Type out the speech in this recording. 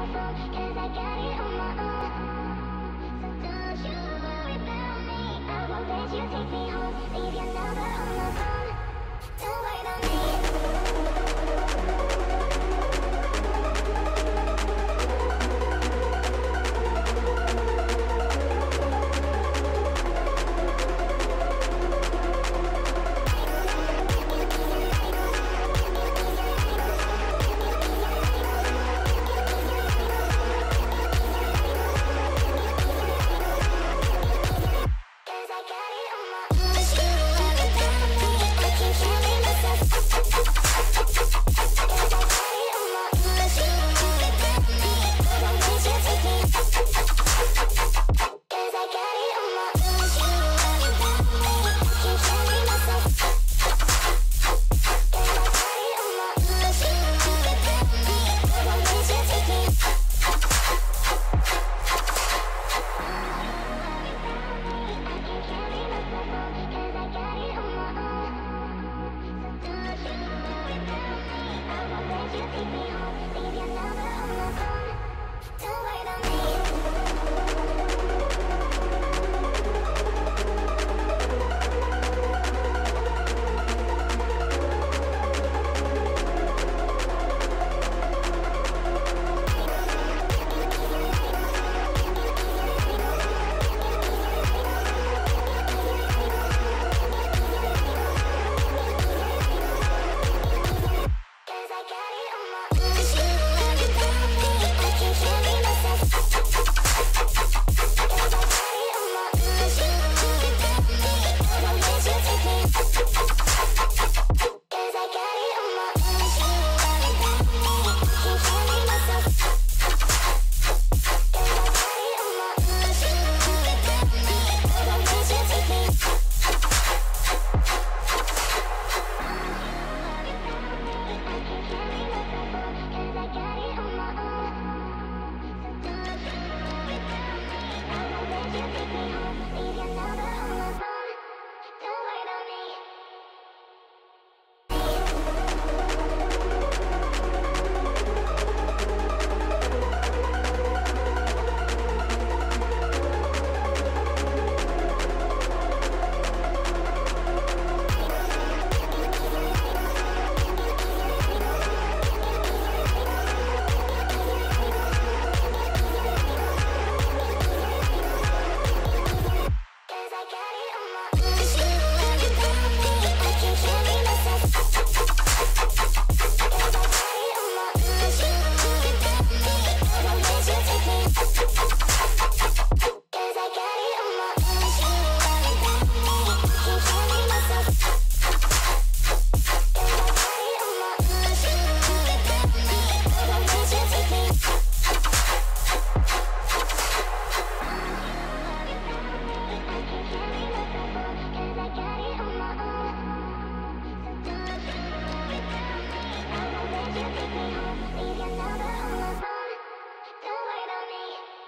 Cause I got it on my own. So don't you can't carry myself. Take on phone. Don't wait on me.